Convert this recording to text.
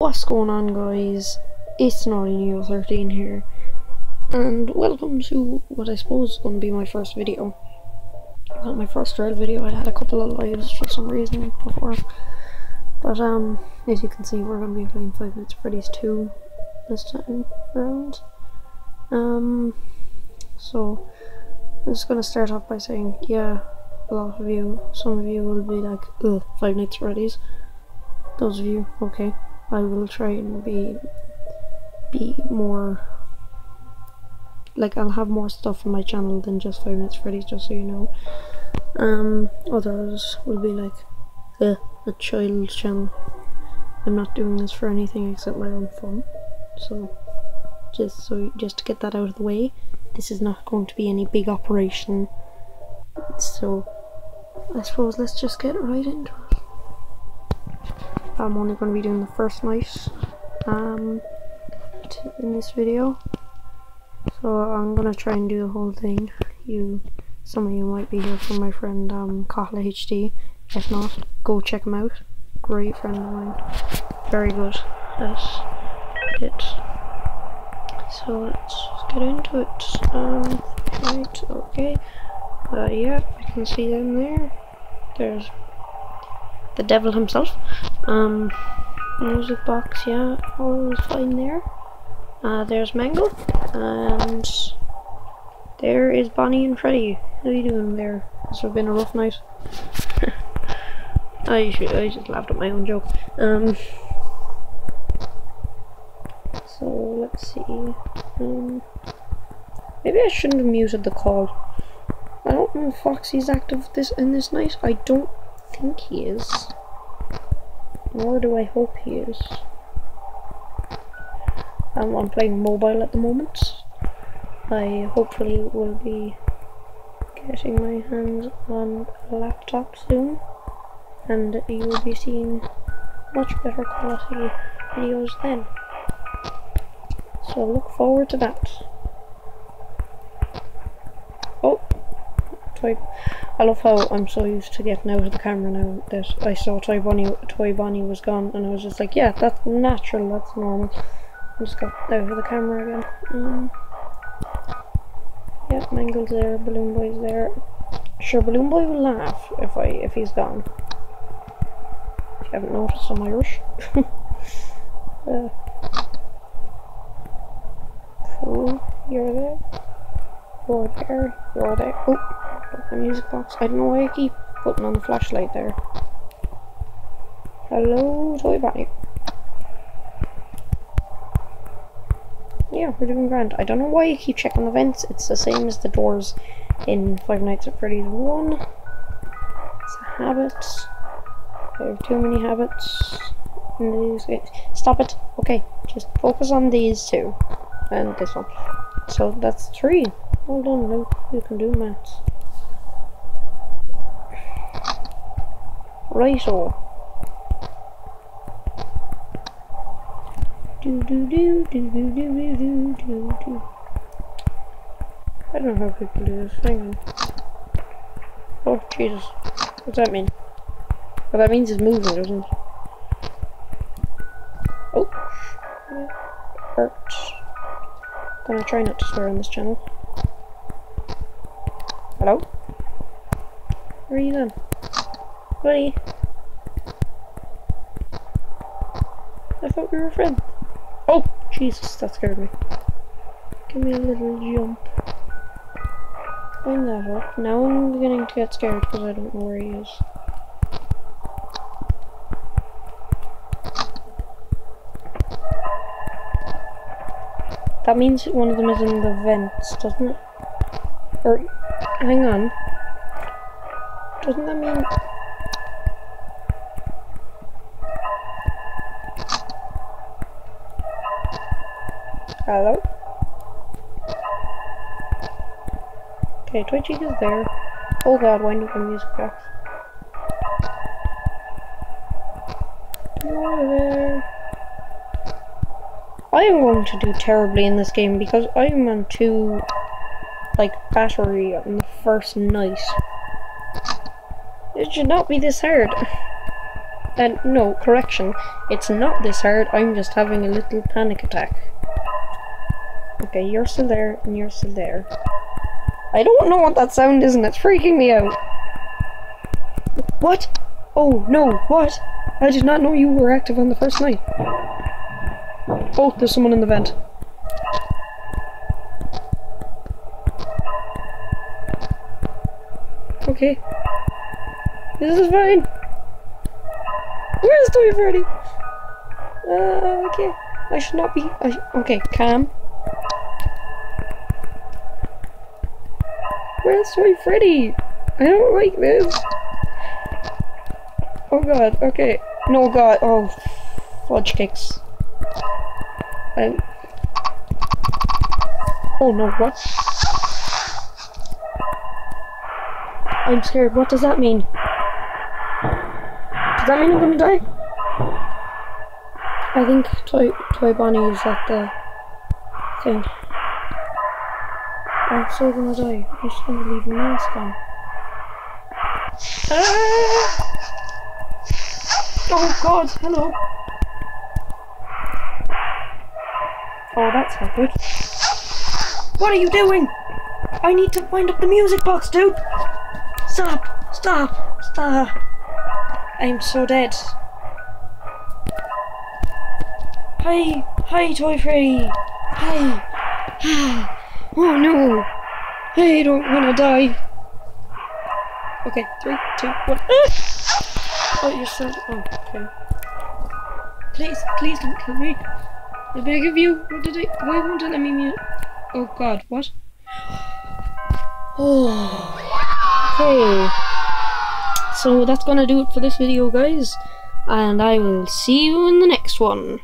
What's going on guys? It's Naughty Neo 13 here and welcome to what I suppose is going to be my first video. Well, my first real video, I had a couple of lives for some reason before but um, as you can see we're going to be playing Five Nights at Freddy's 2 this time around. Um, so I'm just going to start off by saying yeah, a lot of you, some of you will be like, ugh, Five Nights at Freddy's. Those of you, okay. I will try and be be more like I'll have more stuff on my channel than just Five Nights Freddy's just so you know. Um others will be like uh, a child channel. I'm not doing this for anything except my own fun. So just so just to get that out of the way, this is not going to be any big operation. So I suppose let's just get right into it. I'm only going to be doing the first night um, in this video. So I'm going to try and do the whole thing. You, Some of you might be here from my friend um, Kahla HD. If not, go check him out. Great friend of mine. Very good at it. So let's get into it. Um, right, okay. Uh, yeah, I can see them there. There's the devil himself. Um, music box, yeah, all is fine there. Uh, there's Mangle, and there is Bonnie and Freddy. How are you doing there? This has been a rough night. I should, I just laughed at my own joke. Um, so let's see. Um, maybe I shouldn't have muted the call. I don't know if Foxy's active this in this night. I don't think he is. Nor do I hope he is. Um, I'm playing mobile at the moment. I hopefully will be getting my hands on a laptop soon. And you will be seeing much better quality videos then. So look forward to that. Oh, toy. I love how I'm so used to getting out of the camera now that I saw Toy Bonnie, Toy Bonnie was gone, and I was just like, yeah, that's natural, that's normal. I just got out of the camera again. Um, yeah, Mangle's there, Balloon Boy's there. Sure, Balloon Boy will laugh if I if he's gone. If you haven't noticed, I'm Irish. uh, so you're there. You're there. You're there. Oh the music box. I don't know why I keep putting on the flashlight there. Hello, Toy Bunny. Yeah, we're doing grand. I don't know why you keep checking the vents. It's the same as the doors in Five Nights at Freddy's 1. It's a habit. I have too many habits. Eh, stop it. Okay, just focus on these two. And this one. So that's three. Well done, Luke. You can do maths. Righto. Do do do do do do do do do. I don't know how people do this. On. Oh Jesus! What's that mean? Well, that means it's moving, doesn't it? Oh, hurt. Gonna try not to swear on this channel. Hello? Where are you then? Buddy. I thought we were friends. Oh, Jesus, that scared me. Give me a little jump. Find that up. Now I'm beginning to get scared because I don't know where he is. That means one of them is in the vents, doesn't it? Or, hang on. Doesn't that mean Hello? Okay, Twitchy is there. Oh god, wind up the music box. I am going to do terribly in this game because I am on two, like, battery on the first night. It should not be this hard. And no, correction. It's not this hard. I'm just having a little panic attack. Okay, you're still there, and you're still there. I don't know what that sound is, and it's freaking me out. What? Oh, no, what? I did not know you were active on the first night. Oh, there's someone in the vent. Okay. This is fine. Where's Toy Freddy? Uh, okay. I should not be. I, okay, calm. Where's Toy Freddy? I don't like this. Oh god, okay. No god, oh, fudge cakes. I'm... Oh no, what? I'm scared, what does that mean? Does that mean I'm gonna die? I think Toy, Toy Bonnie is at the thing. I'm so gonna die. I'm just gonna leave the mask on. Ah! Oh god, hello. Oh, that's not good. What are you doing? I need to wind up the music box, dude. Stop, stop, stop. I'm so dead. Hi, hi, Toy Freddy. Hi. Oh no. I don't wanna die. Okay, three, two, one. Ah! Oh, you're so. Oh, okay. Please, please don't kill me. I beg of you. What did I? Why won't it let me mute? Oh God, what? Oh. Okay. So that's gonna do it for this video, guys. And I will see you in the next one.